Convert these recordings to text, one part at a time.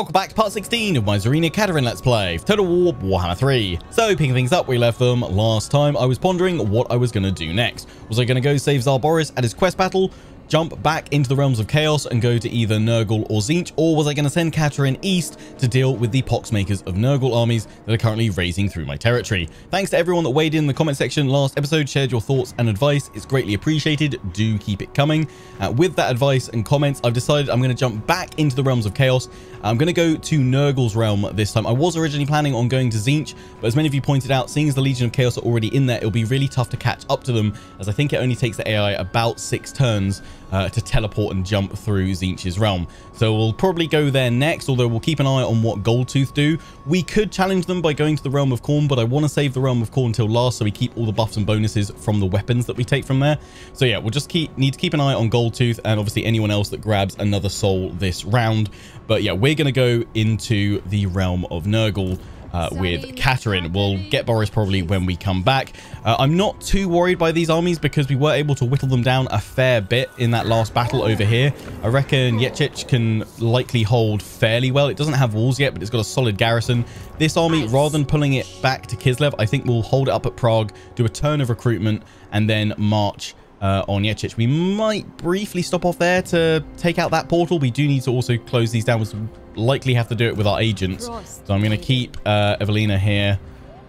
Welcome back to part 16 of my Tzarina Katarin Let's Play Total War Warhammer 3. So, picking things up, we left them last time. I was pondering what I was going to do next. Was I going to go save Tsar Boris at his quest battle? Jump back into the realms of chaos and go to either Nurgle or Tzeentch, or was I going to send Katarin east to deal with the poxmakers of Nurgle armies that are currently raising through my territory? Thanks to everyone that weighed in the comment section last episode, shared your thoughts and advice. It's greatly appreciated. Do keep it coming. Uh, with that advice and comments, I've decided I'm going to jump back into the realms of chaos. I'm going to go to Nurgle's realm this time. I was originally planning on going to Tzeentch, but as many of you pointed out, seeing as the Legion of Chaos are already in there, it'll be really tough to catch up to them, as I think it only takes the AI about six turns uh, to teleport and jump through Tzeentch's realm. So we'll probably go there next, although we'll keep an eye on what Goldtooth do. We could challenge them by going to the Realm of Khorne, but I want to save the Realm of Khorne until last so we keep all the buffs and bonuses from the weapons that we take from there. So yeah, we'll just keep need to keep an eye on Goldtooth and obviously anyone else that grabs another soul this round. But yeah, we're going to go into the Realm of Nurgle uh, with Katarin. We'll get Boris probably when we come back. Uh, I'm not too worried by these armies because we were able to whittle them down a fair bit in that last battle over here. I reckon Yechich can likely hold fairly well. It doesn't have walls yet, but it's got a solid garrison. This army, rather than pulling it back to Kislev, I think we'll hold it up at Praag, do a turn of recruitment, and then march uh, on Yechich. We might briefly stop off there to take out that portal. We do need to also close these down. We'll likely have to do it with our agents. So I'm going to keep uh, Evelina here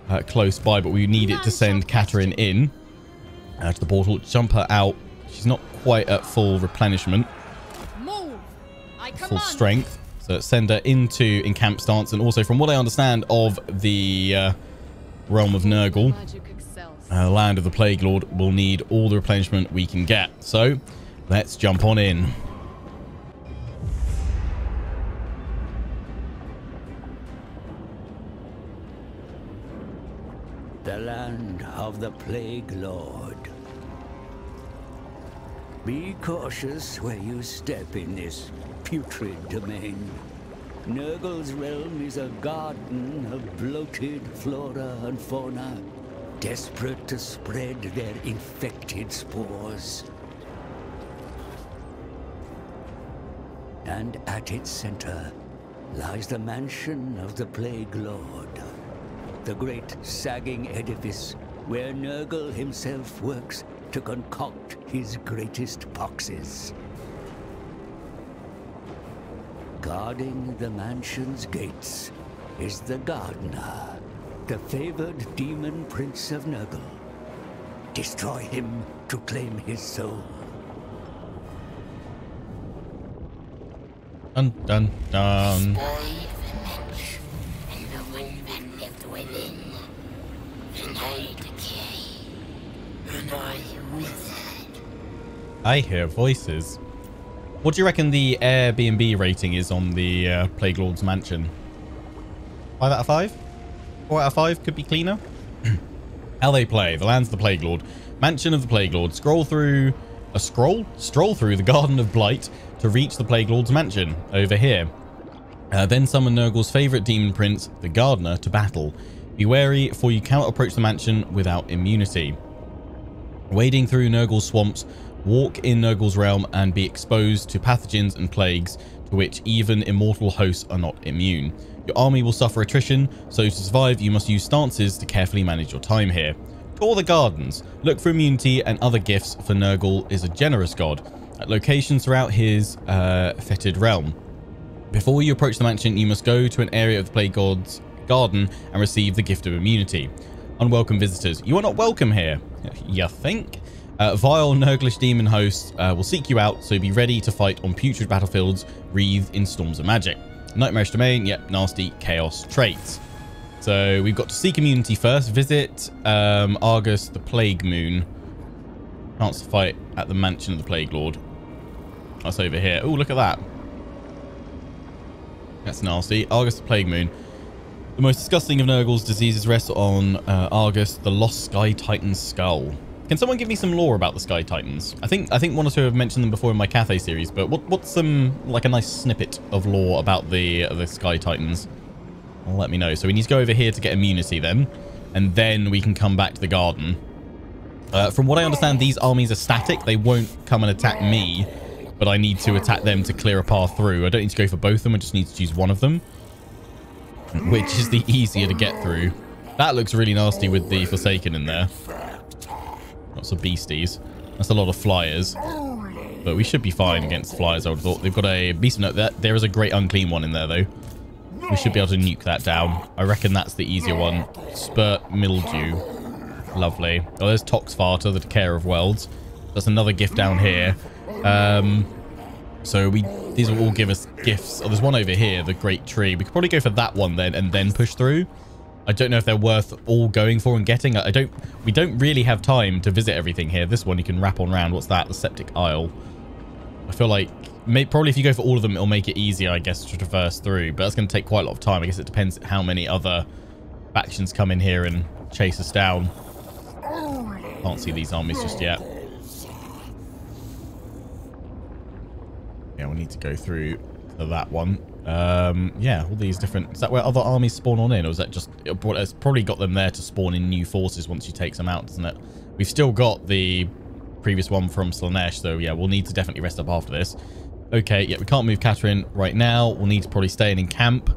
uh, close by, but we need it to send Katarin in uh, to the portal, jump her out. She's not quite at full replenishment, full strength. So send her into encamp stance. And also, from what I understand of the uh, realm of Nurgle, uh, land of the Plague Lord we'll need all the replenishment we can get. So let's jump on in. The land of the Plague Lord. Be cautious where you step in this putrid domain. Nurgle's realm is a garden of bloated flora and fauna desperate to spread their infected spores. And at its center lies the mansion of the Plague Lord. The great sagging edifice where Nurgle himself works to concoct his greatest poxes. Guarding the mansion's gates is the gardener the favored demon prince of Nurgle. Destroy him to claim his soul. Dun dun dun. I hear voices. What do you reckon the Airbnb rating is on the uh, Plague Lord's mansion? Five out of five? 4 out of 5 could be cleaner. How they play. The Lands the Plague Lord. Mansion of the Plague Lord. Scroll through... A scroll? Stroll through the Garden of Blight to reach the Plague Lord's mansion. Over here. Uh, then summon Nurgle's favourite demon prince, the Gardener, to battle. Be wary, for you cannot approach the mansion without immunity. Wading through Nurgle's swamps, walk in Nurgle's realm and be exposed to pathogens and plagues to which even immortal hosts are not immune. Your army will suffer attrition, so to survive you must use stances to carefully manage your time here. Tour the gardens. Look for immunity and other gifts for Nurgle is a generous god at locations throughout his uh, fetid realm. Before you approach the mansion, you must go to an area of the Plague God's garden and receive the gift of immunity. Unwelcome visitors. You are not welcome here. You think? Uh, vile Nurglish demon hosts uh, will seek you out, so be ready to fight on putrid battlefields wreathed in storms of magic. Nightmarish Domain, yep, nasty chaos traits. So we've got to seek immunity first. Visit um, Argus, the Plague Moon. Chance to fight at the Mansion of the Plague Lord. That's over here. Oh, look at that. That's nasty. Argus, the Plague Moon. The most disgusting of Nurgle's diseases rests on uh, Argus, the Lost Sky Titan's skull. Can someone give me some lore about the Sky Titans? I think I think one or two have mentioned them before in my Cathay series, but what what's some like a nice snippet of lore about the the Sky Titans? Let me know. So we need to go over here to get immunity then, and then we can come back to the garden. Uh, from what I understand, these armies are static. They won't come and attack me but I need to attack them to clear a path through. I don't need to go for both of them. I just need to choose one of them, which is the easier to get through. That looks really nasty with the Forsaken in there. Lots of beasties. That's a lot of flyers. But we should be fine against flyers, I would have thought. They've got a beast note. There, there is a great unclean one in there, though. We should be able to nuke that down. I reckon that's the easier one. Spurt Mildew. Lovely. Oh, there's Toxfarter, the Care of Worlds. That's another gift down here. Um, so we these will all give us gifts. Oh, there's one over here, the Great Tree. We could probably go for that one then and then push through. I don't know if they're worth all going for and getting. I don't. We don't really have time to visit everything here. This one you can wrap on round. What's that? The Septic aisle. I feel like may, probably if you go for all of them, it'll make it easier, I guess, to traverse through. But that's going to take quite a lot of time. I guess it depends how many other factions come in here and chase us down. Can't see these armies just yet. Yeah, we need to go through that one. Um, yeah, all these different... Is that where other armies spawn on in? Or is that just... It's probably got them there to spawn in new forces once you take some out, doesn't it? We've still got the previous one from Slaanesh, so yeah, we'll need to definitely rest up after this. Okay, yeah, we can't move Catherine right now. We'll need to probably stay in, in camp.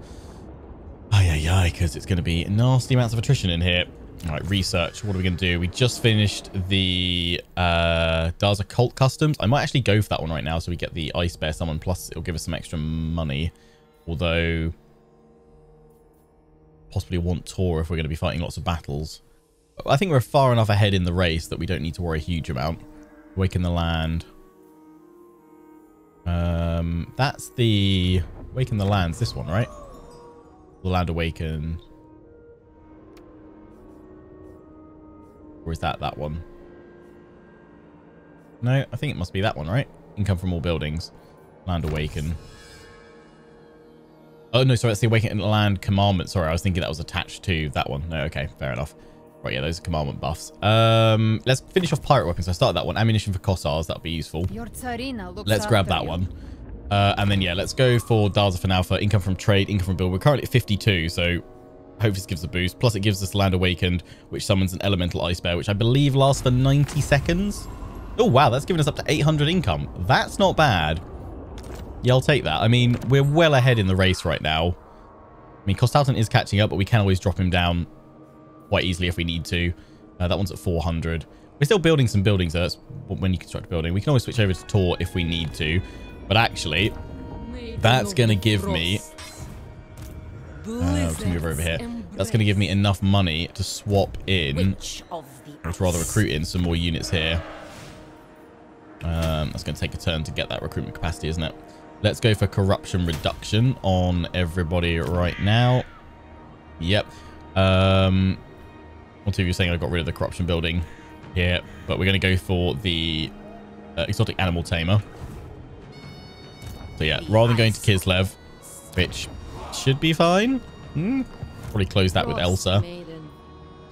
Ay, ay, ay, because it's going to be nasty amounts of attrition in here. All right, research. What are we going to do? We just finished the uh, Daza Cult Customs. I might actually go for that one right now so we get the Ice Bear Summon. Plus, it'll give us some extra money. Although, possibly want Tor if we're going to be fighting lots of battles. I think we're far enough ahead in the race that we don't need to worry a huge amount. Awaken the Land. Um, that's the... Awaken the Land's this one, right? The Land Awaken. Or is that that one? No, I think it must be that one, right? Income from all buildings. Land Awaken. Oh, no, sorry, that's the Awaken Land Commandment. Sorry, I was thinking that was attached to that one. No, okay, fair enough. Right, yeah, those are commandment buffs. Um, let's finish off pirate weapons. I started that one. Ammunition for Kossars, that'll be useful. Let's grab that you. one. Uh, and then, yeah, let's go for Daza for now for income from trade, income from build. We're currently at 52, so hope this gives a boost. Plus, it gives us Land Awakened, which summons an Elemental Ice Bear, which I believe lasts for 90 seconds. Oh, wow, that's given us up to 800 income. That's not bad. Yeah, I'll take that. I mean, we're well ahead in the race right now. I mean, Kostaltyn is catching up, but we can always drop him down quite easily if we need to. Uh, that one's at 400. We're still building some buildings, though. That's when you construct a building. We can always switch over to Tor if we need to. But actually, that's going to give me... Uh, let's move over here. That's going to give me enough money to swap in, or to rather recruit in some more units here. Um, that's going to take a turn to get that recruitment capacity, isn't it? Let's go for corruption reduction on everybody right now. Yep. Um, what you were saying I got rid of the corruption building here, but we're going to go for the uh, exotic animal tamer. So yeah, rather than going to Kislev, which should be fine. Hmm? Probably close that with Elsa.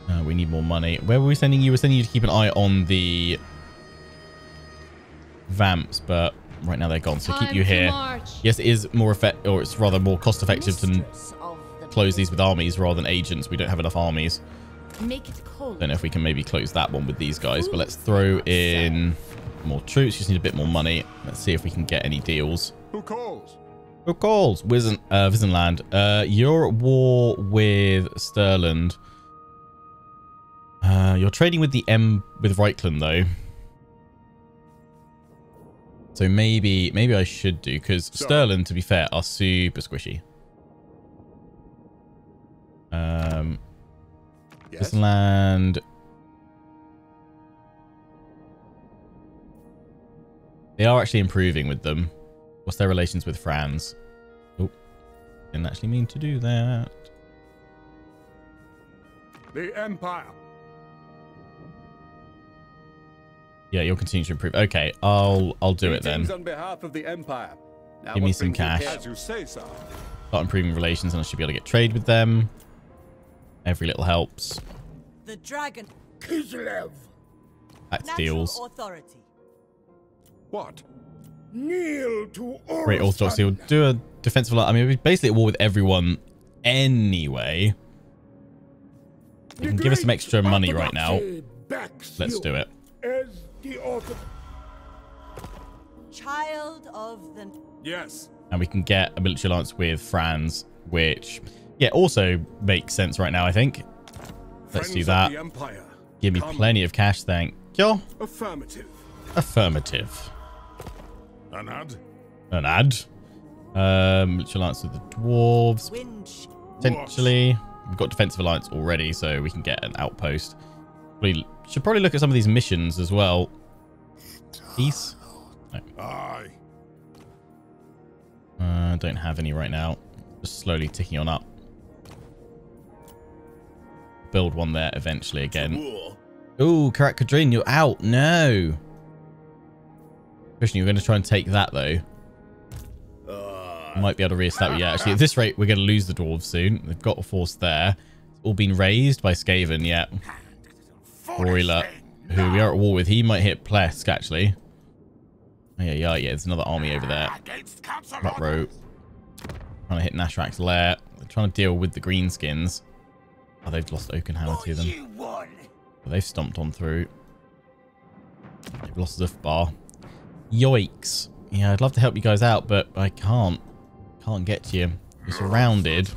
Uh, we need more money. Where were we sending you? We're sending you to keep an eye on the vamps, but right now they're gone. So keep you here. Yes, it is more effect, or it's rather more cost effective to close these with armies rather than agents. We don't have enough armies. Make it cold. Don't know if we can maybe close that one with these guys, but let's throw in more troops. Just need a bit more money. Let's see if we can get any deals. Who calls? Who calls? Wizen, uh, Wissenland. Uh, you're at war with Stirland. Uh, you're trading with the M with Reikland though. So maybe maybe I should do because Stirland, to be fair, are super squishy. Um, Yes. This land. They are actually improving with them. What's their relations with Franz? Oh, didn't actually mean to do that. The Empire. Yeah, you'll continue to improve. Okay, I'll I'll do it then. On behalf of the Empire. Now Give me some cash. Say, Start improving relations, and I should be able to get trade with them. Every little helps. The dragon. Kislev. That deals. Authority. What? Kneel to Great Orthodoxy. We'll do a defensive. I mean, we're basically at war with everyone anyway. You can give us some extra money right now. Let's do it. Child of the Yes. And we can get a military alliance with Franz, which, yeah, also makes sense right now, I think. Let's Friends do that. The Empire. Give me Come. plenty of cash, thank you. Affirmative. Affirmative. An ad? An ad. Um, military alliance with the dwarves, wind. sh- potentially. We've got defensive alliance already, so we can get an outpost. We should probably look at some of these missions as well. Peace. Aye. Uh, don't have any right now. Just slowly ticking on up. Build one there eventually again. Ooh, Karak Kadrin, you're out. No. Christian, you're going to try and take that though. Might be able to re-establish. Yeah, actually, at this rate, we're going to lose the dwarves soon. They've got a force there. It's all been raised by Skaven. Yeah. Broiler, who we are at war with, he might hit Plesk actually. Oh, yeah, yeah, yeah. There's another army over there. Front row. Trying to hit Nashrak's lair. They're trying to deal with the greenskins. Oh, they've lost Oakenhammer to them. But they've stomped on through. They've lost Zufbar. Yoicks. Yeah, I'd love to help you guys out, but I can't. Can't get to you. You're surrounded.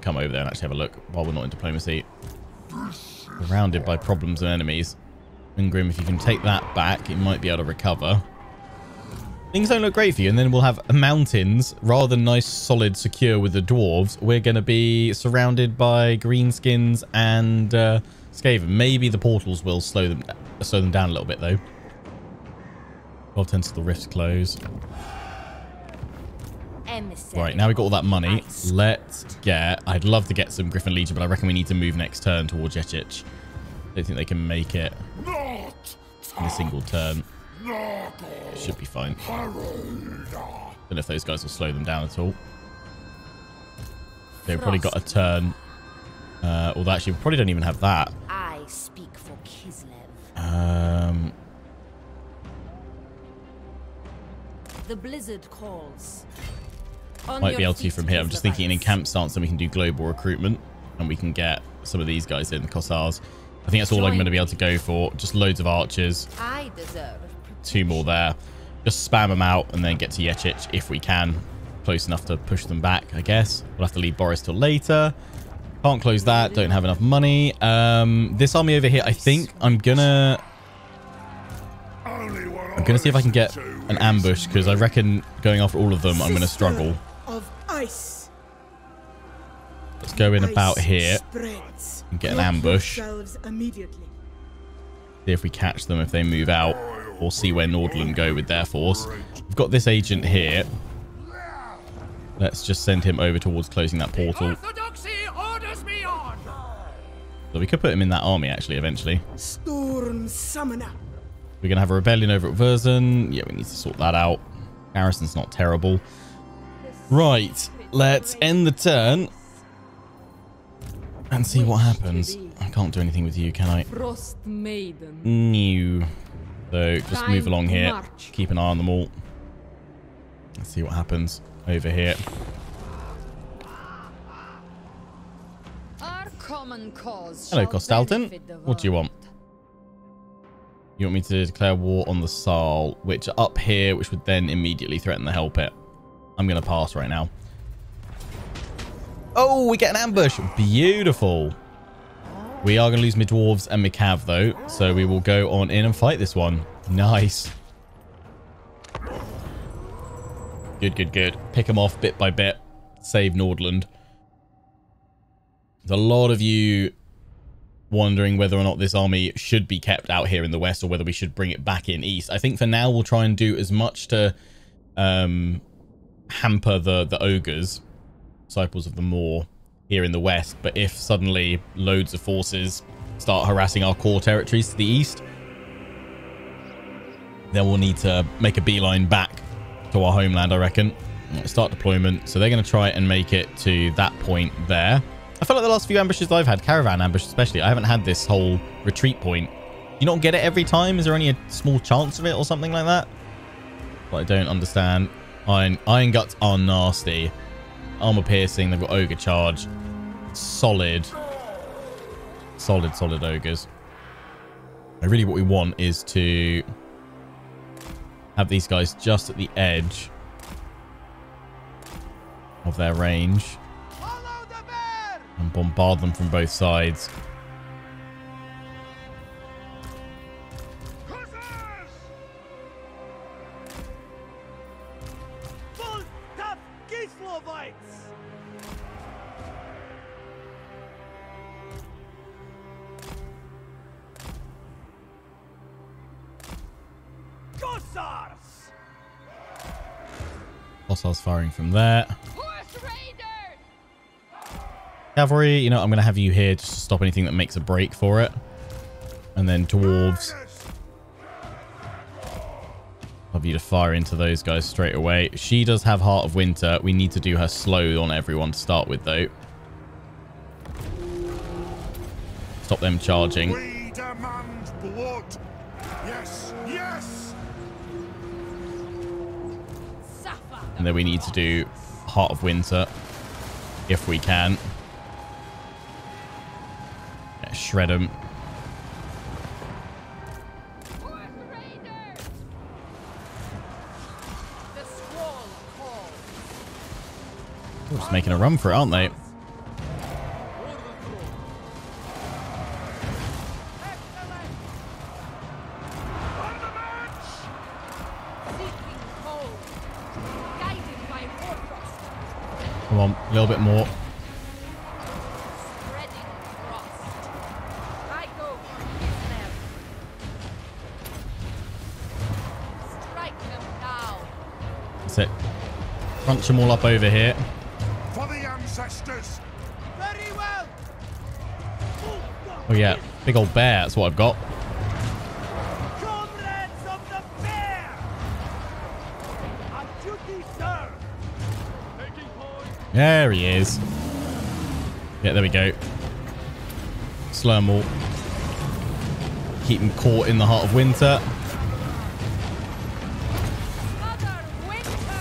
Come over there and actually have a look while we're not in diplomacy. Surrounded by problems and enemies. Ungrim, if you can take that back, it might be able to recover. Things don't look great for you, and then we'll have mountains rather than nice, solid, secure with the dwarves. We're going to be surrounded by greenskins and uh, Skaven. Maybe the portals will slow them slow them down a little bit, though. 12 tends to the rifts close. Emissary. Right, now we've got all that money. Ice. Let's get... I'd love to get some Gryphon Legion, but I reckon we need to move next turn towards Yetich. don't think they can make it Not. in a single turn. It should be fine. Harold. Don't know if those guys will slow them down at all. They've probably got a turn. Uh, although actually, we probably don't even have that. I speak for Kislev. Um, The blizzard calls. On might be able to from here. I'm just thinking in camp stance, then we can do global recruitment, and we can get some of these guys in the Kossars. I think that's all I'm going to be able to go for. Just loads of archers, I deserve. two more there. Just spam them out and then get to Yechich if we can. Close enough to push them back, I guess. We'll have to leave Boris till later. Can't close that. Don't have enough money. Um, this army over here, I think I'm gonna I'm gonna see if I can get an ambush because I reckon going after all of them, I'm gonna struggle. Of ice. Let's go in about here. Spreads. and get an ambush. immediately. See if we catch them if they move out, or see where Nordland go with their force. We've got this agent here. Let's just send him over towards closing that portal. Orthodoxy orders me on. So we could put him in that army actually eventually. Storm Summoner. We're going to have a rebellion over at Verzen. Yeah, we need to sort that out. Garrison's not terrible. Right, let's end the turn and see what happens. I can't do anything with you, can I? Frost Maiden. New. So just move along here. Keep an eye on them all. Let's see what happens over here. Our common cause. Hello, Kostaltyn. What do you want? You want me to declare war on the Saal, which are up here, which would then immediately threaten the Hell Pit. I'm going to pass right now. Oh, we get an ambush. Beautiful. We are going to lose mid-dwarves and mid-cav, though, so we will go on in and fight this one. Nice. Good, good, good. Pick them off bit by bit. Save Nordland. There's a lot of you wondering whether or not this army should be kept out here in the west or whether we should bring it back in east. I think for now we'll try and do as much to um, hamper the, the ogres, disciples of the Maw, here in the west. But if suddenly loads of forces start harassing our core territories to the east, then we'll need to make a beeline back to our homeland, I reckon. Start deployment. So they're going to try and make it to that point there. I feel like the last few ambushes I've had, caravan ambush especially, I haven't had this whole retreat point. You not get it every time? Is there only a small chance of it or something like that? But I don't understand. Iron, iron guts are nasty. Armor piercing, they've got ogre charge. Solid. Solid, solid ogres. And really what we want is to have these guys just at the edge of their range and bombard them from both sides. Hostiles firing from there. Cavalry, you know, I'm going to have you here just to stop anything that makes a break for it. And then dwarves. Love you to fire into those guys straight away. She does have Heart of Winter. We need to do her slow on everyone to start with, though. Stop them charging. And then we need to do Heart of Winter. If we can. Yeah, shred them. Just making a run for it, aren't they? A little bit more. That's it. Crunch them all up over here. For the ancestors. Very well. Oh yeah, big old bear. That's what I've got. There he is. Yeah, there we go. Slow them all. Keep him caught in the heart of winter. Winter!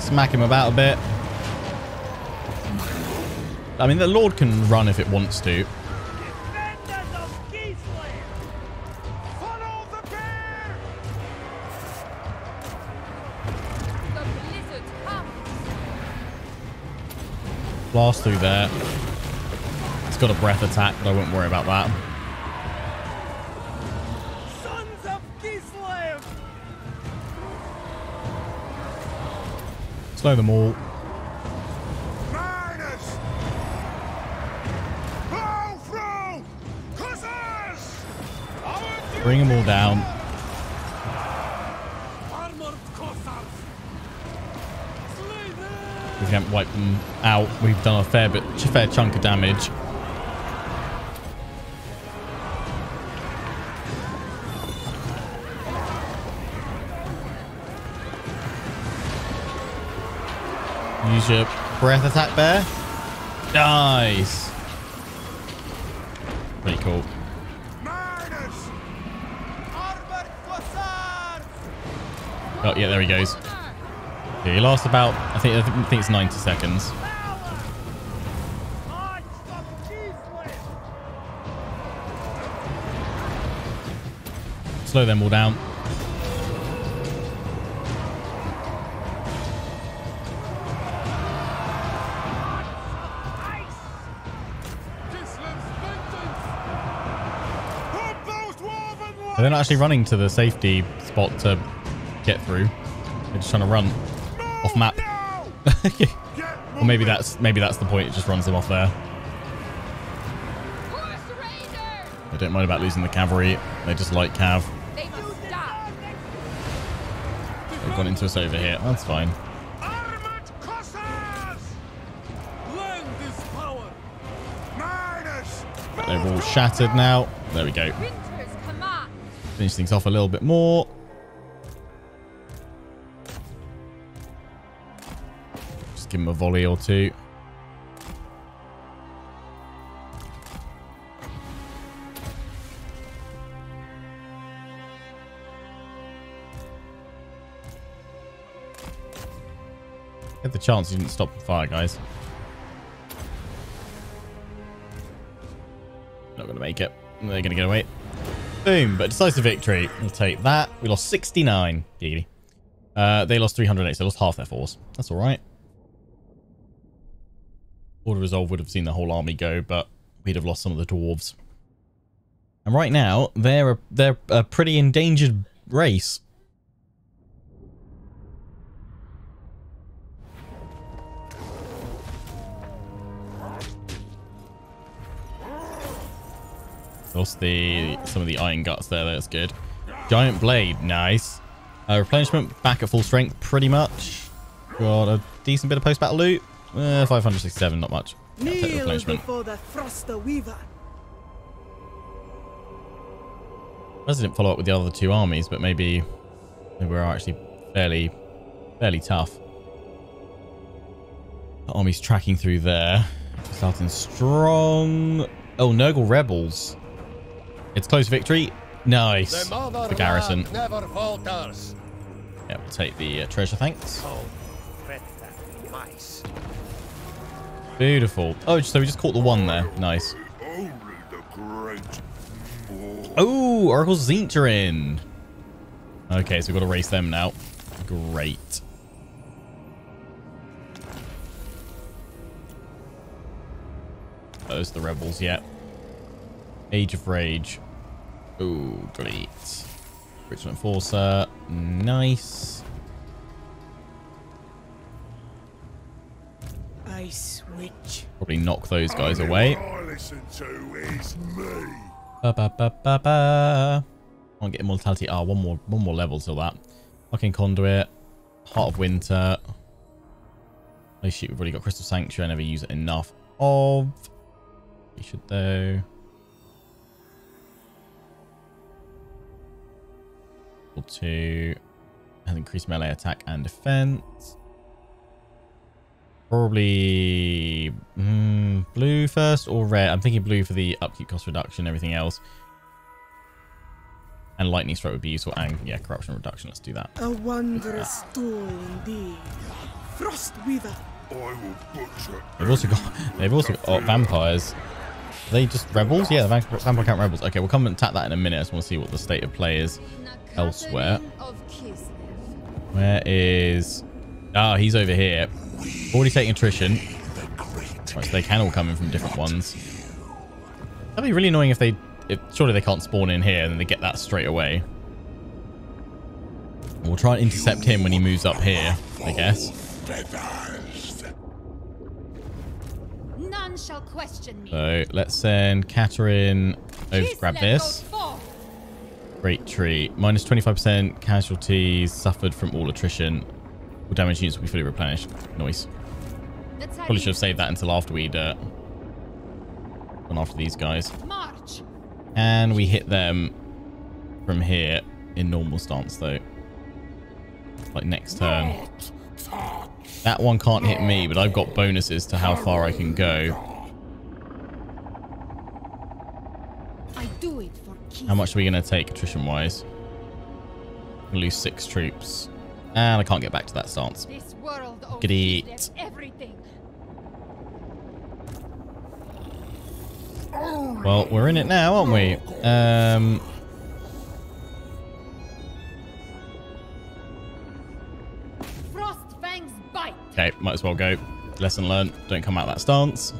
Smack him about a bit. I mean, the Lord can run if it wants to. Blast through there. It's got a breath attack, but I won't worry about that. Sons of Gisland. Slow them all. Miners. Blow through. Hussars. Bring them all down. Armored Cossacks. Slay them. We can wipe them out. We've done a fair bit, a fair chunk of damage. Use your breath attack bear. Nice. Pretty cool. Miners. Armored Cossacks. Oh yeah, there he goes. He lasts about I think I think- it's 90 seconds. Slow them all down. They're not actually running to the safety spot to get through. They're just trying to run off map. now. or maybe that's maybe that's the point. It just runs them off there. Horse Raider! They don't mind about losing the cavalry. They just like cav. They They've gone into us over here. That's fine. Armored Kossars. Lend this power. Miners. They're all shattered now. There we go. Finish things off a little bit more. Give him a volley or two. Get the chance you didn't stop the fire, guys. Not going to make it. They're going to get away. Boom. But decisive victory. We'll take that. We lost 69. Giggity. Uh, they lost 308. So they lost half their force. That's all right. Order Resolve would have seen the whole army go, but we'd have lost some of the dwarves. And right now, they're a, they're a pretty endangered race. Lost the some of the iron guts there. That's good. Giant blade, nice. Uh, replenishment back at full strength, pretty much. Got a decent bit of post battle loot. Uh, 567, not much. I'll take the Kneel replenishment. before the Froster Weaver. Unless I didn't follow up with the other two armies, but maybe, maybe we're actually fairly, fairly tough. The army's tracking through there. Starting strong. Oh, Nurgle Rebels. It's close victory. Nice. The garrison. never falters. Yeah, we'll take the uh, treasure, thanks. Oh, Fretta, mice. Beautiful. Oh, so we just caught the one there. Nice. Oh, Oracle Zinch. Okay, so we've got to race them now. Great. Those are the rebels, yeah. Age of Rage. Oh, great. Richmond Enforcer. Uh, nice. Ice Witch. Probably knock those guys away. I listen to is me. Ba ba ba ba ba. Can't get immortality. Ah, one more, one more level till that. Fucking conduit. Heart of Winter. Oh shit, we've already got Crystal Sanctuary. I never use it enough of. We should though. Two. to and increase melee attack and defense. Probably mm, blue first or red. I'm thinking blue for the upkeep cost reduction, everything else. And lightning strike would be useful. And yeah, corruption reduction. Let's do that. A wondrous tool indeed. Frost Weaver. I will butcher. They've also got they've also got oh, vampires. Are they just rebels? Yeah, the vamp- vampire count rebels. Okay, we'll come and tap that in a minute. I just want to see what the state of play is. Elsewhere. Where is? Ah, he's over here. Already taking attrition. They can all come in from different ones. That'd be really annoying if they. If, surely they can't spawn in here and then they get that straight away. We'll try and intercept him when he moves up here, I guess. None shall question me. So let's send Katarin over to grab this. Great tree. Minus 25% casualties suffered from all attrition. All damage units will be fully replenished. Nice. Probably should have saved that until after we'd uh, gone after these guys. March. And we hit them from here in normal stance though. Like next turn. That one can't hit me, but I've got bonuses to how far I can go. I do it for Kislev. How much are we going to take attrition wise? Lose six troops. And I can't get back to that stance. This world Great. Everything. Well, we're in it now, aren't we? Um, Frost fangs bite. okay, might as well go. Lesson learned. Don't come out that stance.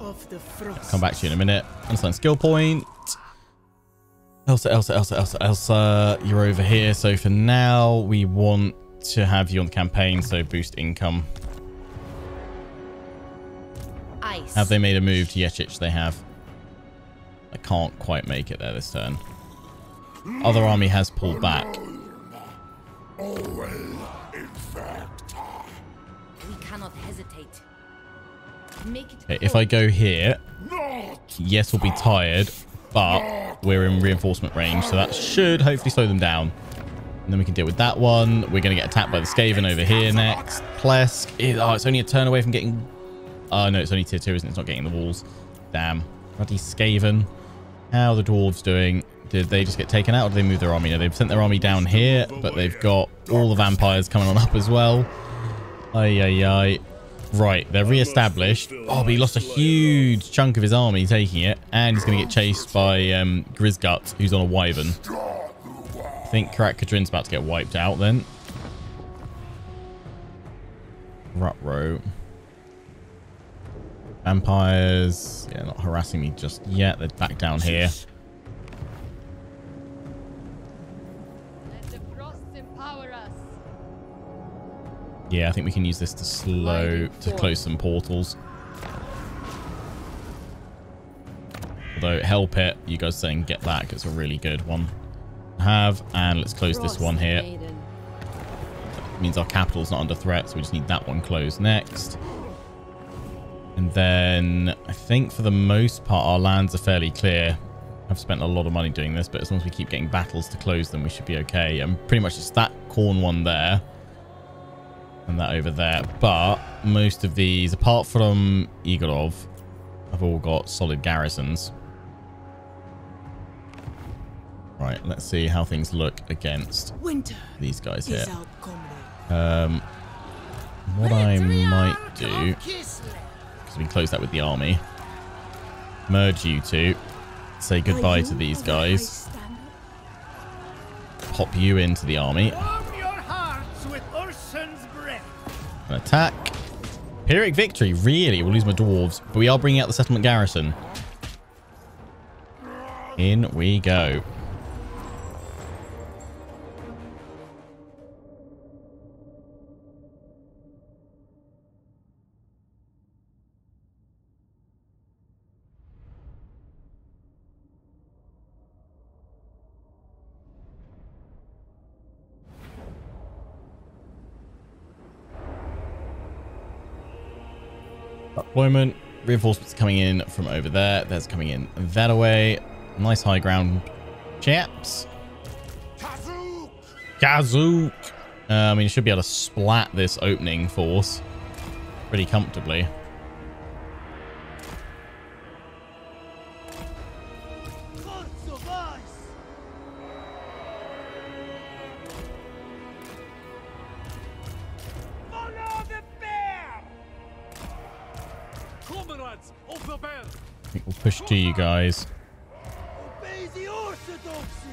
of the Frost. Come back to you in a minute. Understand skill point. Elsa, Elsa, Elsa, Elsa, Elsa, you're over here. So for now, we want to have you on the campaign, so boost income. Ice. Have they made a move to Yechich? They have. I can't quite make it there this turn. Other army has pulled back. We cannot hesitate. Okay, if I go here, yes, we'll be tired, but we're in reinforcement range, so that should hopefully slow them down. And then we can deal with that one. We're going to get attacked by the Skaven over here next. Plesk. Oh, it's only a turn away from getting... Oh, no, it's only tier 2, isn't it? It's not getting the walls. Damn. Bloody Skaven. How are the dwarves doing? Did they just get taken out or did they move their army? No, they've sent their army down here, but they've got all the vampires coming on up as well. Ay, ay, ay. Right, they're re-established. Oh, but he lost a huge chunk of his army taking it. And he's going to get chased by um, Grisgut, who's on a wyvern. I think Karak Kadrin's about to get wiped out then. Rutro. Vampires. Yeah, not harassing me just yet. They're back down here. Yeah, I think we can use this to slow, to close some portals. Although, help it, you guys saying get that, it's a really good one. Have, and let's close this one here. It means our capital's not under threat, so we just need that one closed next. And then I think for the most part, our lands are fairly clear. I've spent a lot of money doing this, but as long as we keep getting battles to close them, we should be okay. And pretty much just that corn one there and that over there. But most of these, apart from Igorov, have all got solid garrisons. Right, let's see how things look against Winter these guys here. Um, what I might do, because we can close that with the army, merge you two, say goodbye to these of the high guys, pop you into the army, attack. Pyrrhic victory, really? We'll lose my dwarves, but we are bringing out the settlement garrison. In we go. Deployment. Reinforcements coming in from over there. That's coming in that away. Nice high ground, chaps. Gazook. Uh, I mean, you should be able to splat this opening force pretty comfortably. To you guys. Obey the orthodoxy!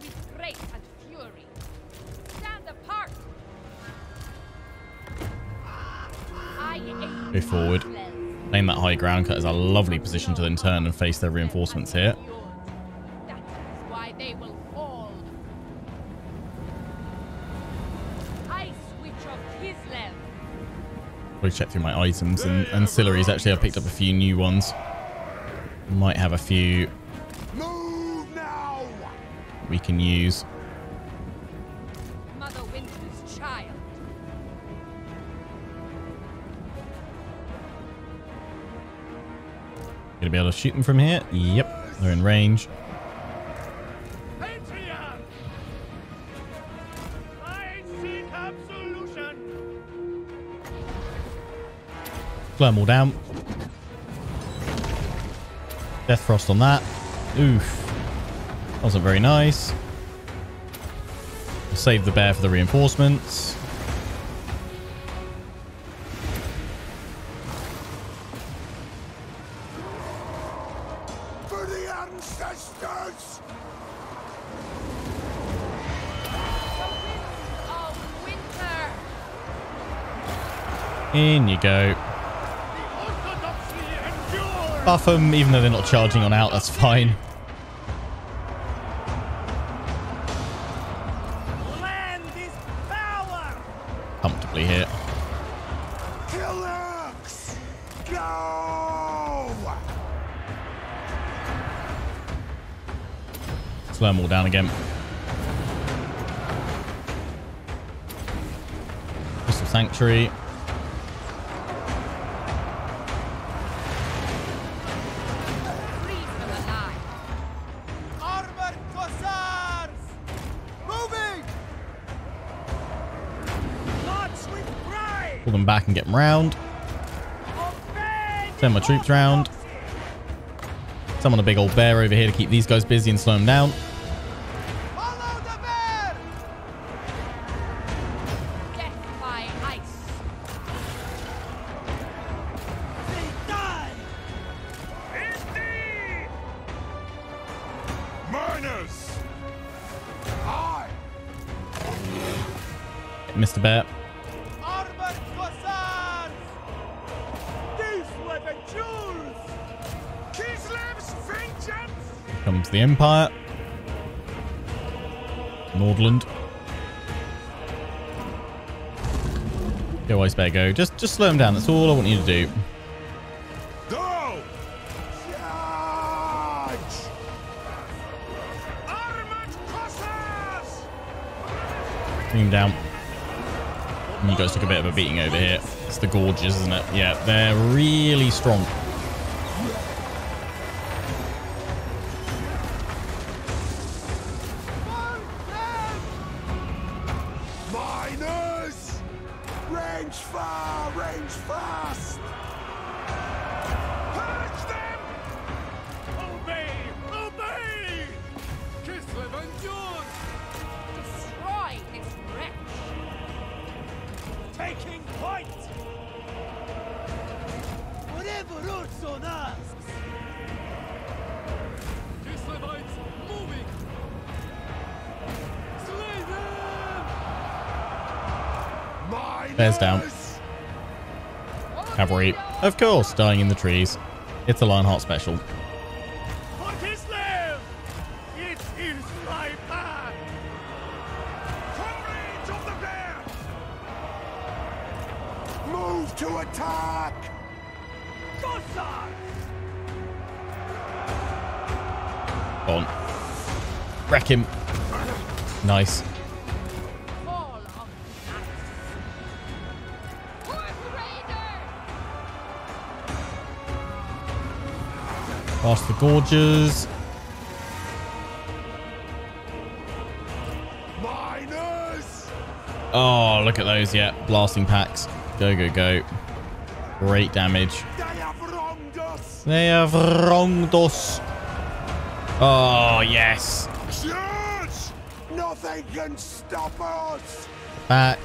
With grace and fury. Stand apart. I aim Go forward. Claim that high ground cut is a lovely position to then turn and face their reinforcements here. That is why they will. I switch of Kislev. Probably check through my items and ancillaries. Actually, I picked up a few new ones. Might have a few we can use. Mother Winter's child. Gonna be able to shoot them from here? Yep, they're in range. Blow them all down. Death Frost on that. Oof. Wasn't very nice. Save the bear for the reinforcements. For the ancestors! Of winter. In you go. The orthodoxy endures! Buff them, even though they're not charging on out, that's fine. Land is power! Comfortably! Go! Slow them all down again. Crystal Sanctuary. Pull them back and get them round. Send my troops round. Summon a big old bear over here to keep these guys busy and slow them down. Comes the Empire. Nordland. Go, Ice Bear, go. Just, just slow him down. That's all I want you to do. Go! Charge! Armored Kossars! Bring him down. You guys took a bit of a beating over here. It's the Gorgers, isn't it? Yeah, they're really strong. Bears down. Cavalry. Of course, dying in the trees. It's a Lionheart special. For Kislev! It is my path! Comrades of the bear! Move to attack! Go on. Wreck him. Nice. Past the Gorgers. Miners! Oh, look at those. Yeah, blasting packs. Go, go, go. Great damage. They have wronged us! They have wronged us. Oh, yes. Charge! Nothing can stop us! Back.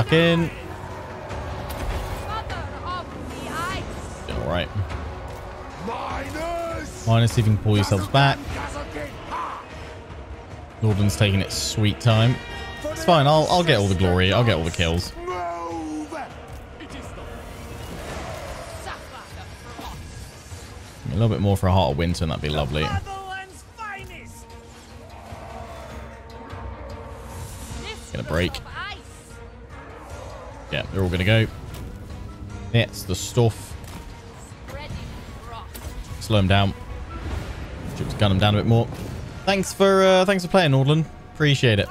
Stuck in. dies! Mother of the Ice! All right. Minus, see if you can pull yourselves back. Gazelgate, ha! Nordland's taking its sweet time. It's fine. I'll, I'll get all the glory. I'll get all the kills. Move! It is done. Suffer the frost! A little bit more for a Heart of Winter, and that'd be lovely. Fatherland's finest! This Gonna break. Yeah, they're all going to go. That's the stuff. Slow them down. Should gun them down a bit more. Thanks for uh, thanks for playing, Nordland. Appreciate it.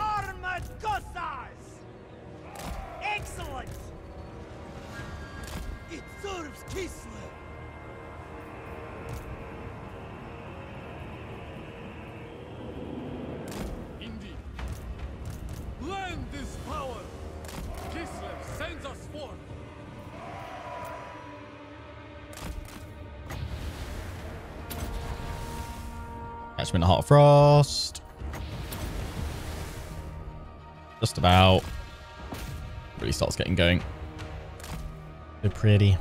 Frost. Just about. Really starts getting going. So pretty.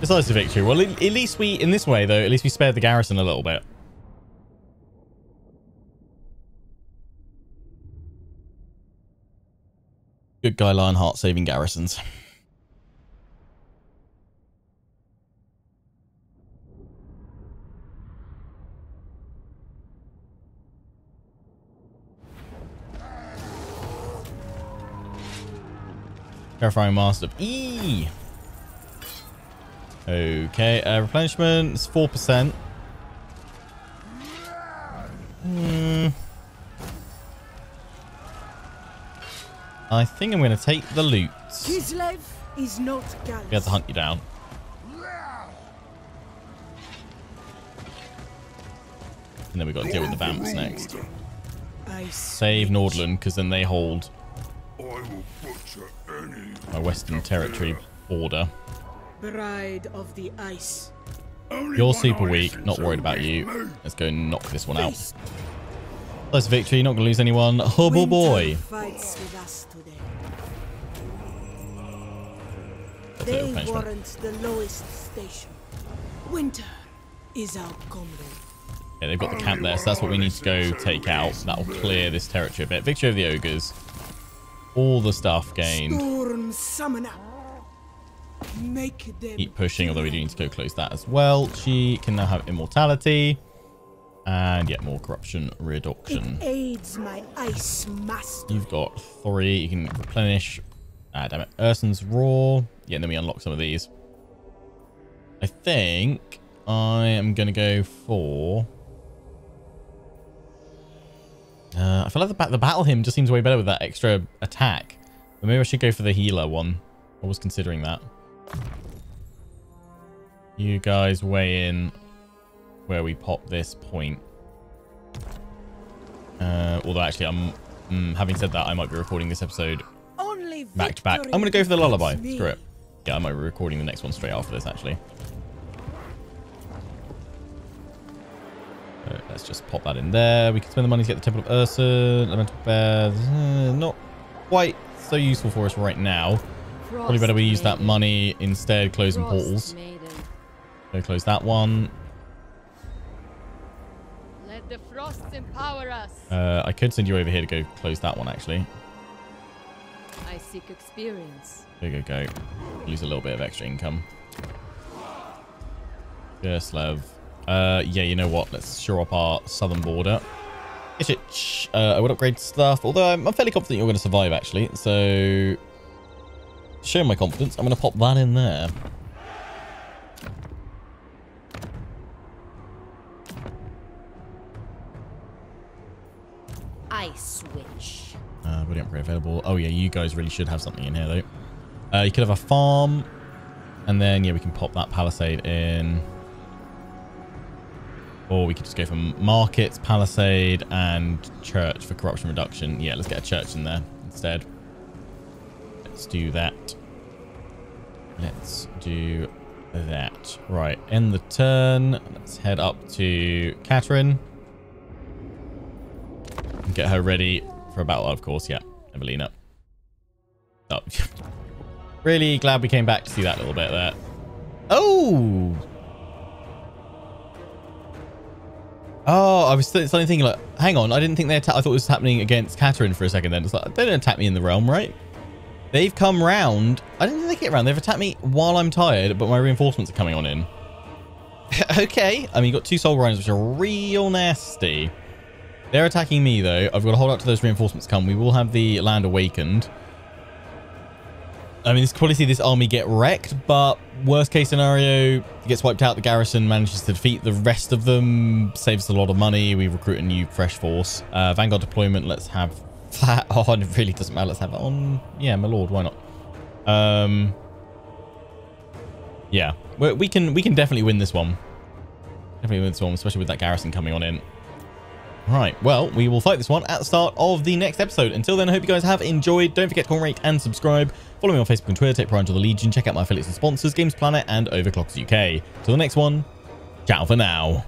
Decisive victory. Well, at at least we, in this way though, at least we spared the garrison a little bit. Good guy Lionheart saving garrisons. Terrifying Master. E. Okay, uh, replenishment is 4%. Hmm. I think I'm going to take the loot. Kislev is not gallant. We have to hunt you down. And then we've got to deal with the vamps next. Save Nordland, because then they hold I will butcher any my western territory border. Bride of the ice. You're super weak. Not worried about you. Let's go knock this one out. Feast. Close victory. Not going to lose anyone. Hubble boy. Winter fights with us today. That's a They little punishment. warrant the lowest station. Winter is our comrade. Yeah, they've got the camp there, so that's what we need to go take out. That'll clear this territory a bit. Victory of the ogres. All the stuff gained. Storm summoner. Make them Keep pushing, although we do need to go close that as well. She can now have immortality. And yet more corruption reduction. It aids my ice master. You've got three. You can replenish. Ah, damn it. Ursun's Roar. Yeah, and then we unlock some of these. I think I am going to go for... Uh, I feel like the, ba the Battle Hymn just seems way better with that extra attack. But maybe I should go for the healer one. I was considering that. You guys weigh in where we pop this point. Uh, although actually, I'm mm, having said that, I might be recording this episode Only back to back. I'm going to go for the lullaby. Screw it. Yeah, I might be recording the next one straight after this, actually. So let's just pop that in there. We can spend the money to get the Temple of Ursa, Elemental Bears. Uh, not quite so useful for us right now. Probably better we use that money instead closing portals. Go close that one. Let the frosts empower us. Uh, I could send you over here to go close that one, actually. I seek experience. Go, go, go. Lose a little bit of extra income. Gerslav. Uh, yeah, you know what? Let's shore up our southern border. Ishich, uh, I would upgrade stuff, although I'm, I'm fairly confident you're going to survive, actually. So, show my confidence. I'm going to pop that in there. Ice Witch. Uh, body upgrade available. Oh, yeah, you guys really should have something in here, though. Uh, you could have a farm, and then, yeah, we can pop that palisade in. Or we could just go for markets, palisade, and church for corruption reduction. Yeah, let's get a church in there instead. Let's do that. Let's do that. Right, end the turn. Let's head up to Katarin. And get her ready for a battle, of course. Yeah, Evelina. Oh. really glad we came back to see that little bit there. Oh! Oh, I was suddenly thinking, like, hang on, I didn't think they attacked. I thought it was happening against Katarin for a second then. It's like, they didn't attack me in the realm, right? They've come round. I didn't think they get round. They've attacked me while I'm tired, but my reinforcements are coming on in. okay. I mean, you've got two soul grinders, which are real nasty. They're attacking me, though. I've got to hold up to those reinforcements come. We will have the land awakened. I mean, this probably see this army get wrecked, but worst case scenario, it gets wiped out. The garrison manages to defeat the rest of them, saves a lot of money. We recruit a new fresh force. Uh, Vanguard deployment, let's have that on. It really doesn't matter. Let's have that on. Yeah, my lord, why not? Um, yeah, we we can we can definitely win this one. Definitely win this one, especially with that garrison coming on in. Right, well, we will fight this one at the start of the next episode. Until then, I hope you guys have enjoyed. Don't forget to rate, and subscribe. Follow me on Facebook and Twitter. Take pride to the Legion. Check out my affiliates and sponsors, Games Planet and Overclockers UK. Till the next one, ciao for now.